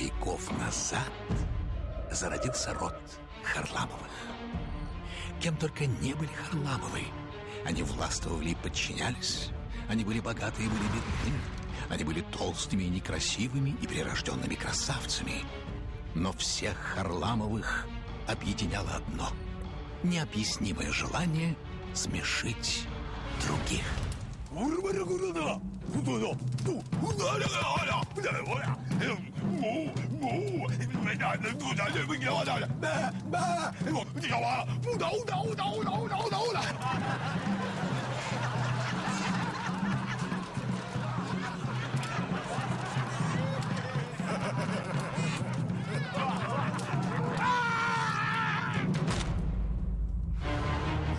веков назад зародился род Харламовых. Кем только не были Харламовы. Они властвовали и подчинялись. Они были богаты и были бедны. Они были толстыми и некрасивыми и прирожденными красавцами. Но всех Харламовых объединяло одно – необъяснимое желание смешить других.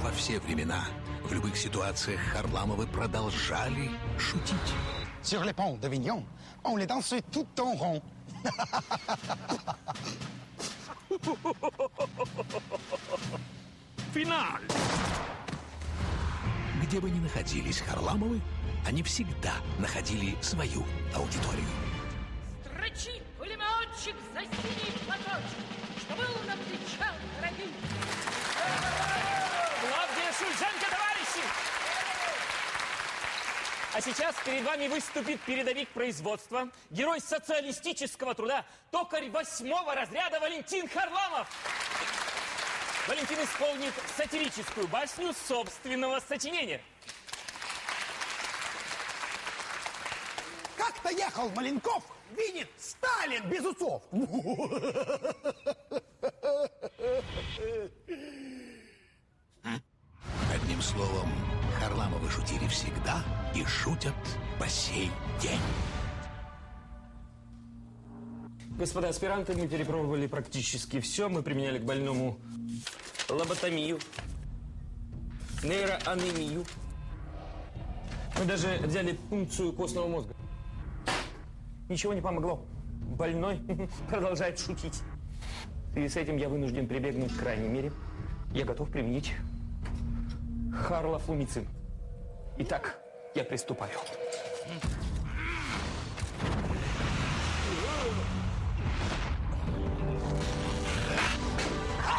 Во все времена, В любых ситуациях Харламовы продолжали шутить. Sur les ponts d'Avignon, on les dansait tout en rond. Финаль! Где бы ни находились Харламовы, они всегда находили свою аудиторию. Строчи, пулеметчик, за синий А сейчас перед вами выступит передовик производства, герой социалистического труда, токарь восьмого разряда Валентин Харламов. Валентин исполнит сатирическую басню собственного сочинения. Как-то ехал Маленков, видит Сталин без усов. Одним словом, Харламовы шутили всегда и шутят по сей день. Господа аспиранты, мы перепробовали практически все. Мы применяли к больному лоботомию, нейроанемию. Мы даже взяли пункцию костного мозга. Ничего не помогло. Больной продолжает шутить. И с этим я вынужден прибегнуть к крайней мере. Я готов применить харлофлумицин. Итак, я приступаю.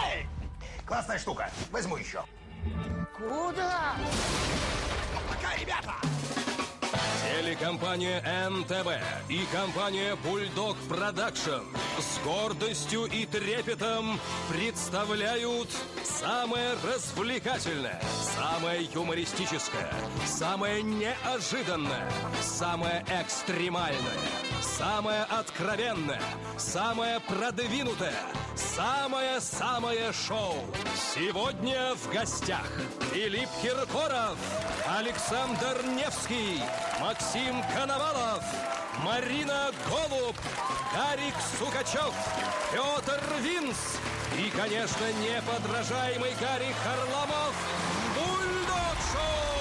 Эй! Классная штука. Возьму еще. Куда? Пока, ребята! Телекомпания НТВ и компания Бульдог Продакшн с гордостью и трепетом представляют самое развлекательное, самое юмористическое, самое неожиданное, самое экстремальное, самое откровенное, самое продвинутое, самое-самое шоу. Сегодня в гостях Филипп Киркоров, Александр Невский, Максим Коновалов, Марина Голуб, Гарик Сукачев, Петр Винс и, конечно, неподражаемый Гарик Харламов в Бульдог Шоу!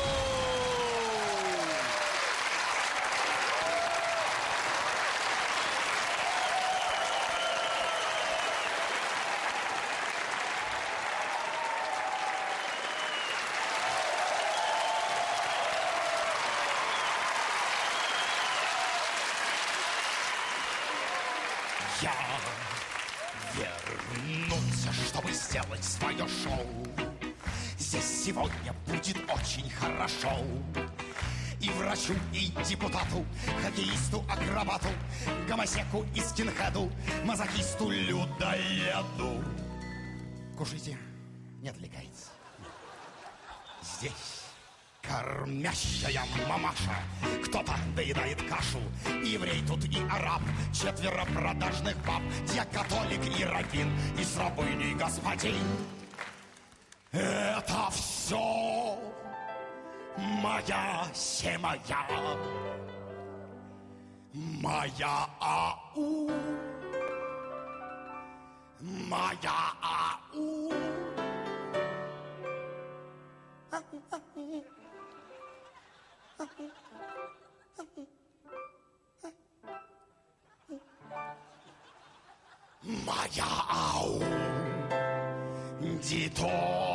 Я вернулся, чтобы сделать свое шоу. Здесь сегодня будет очень хорошо. И врачу, и депутату, хоккеисту, акробату, гомосеку и скинхеду, мазохисту, людоеду. Кушайте, не отвлекайтесь. Здесь кормящая мамаша. Кто-то доедает кашу. Еврей тут и араб. Четверо продажных баб. Дьяк, католик и раввин. И с рабыней господин. Это все моя семья. Моя ау. Моя ау. Моя ау. Дито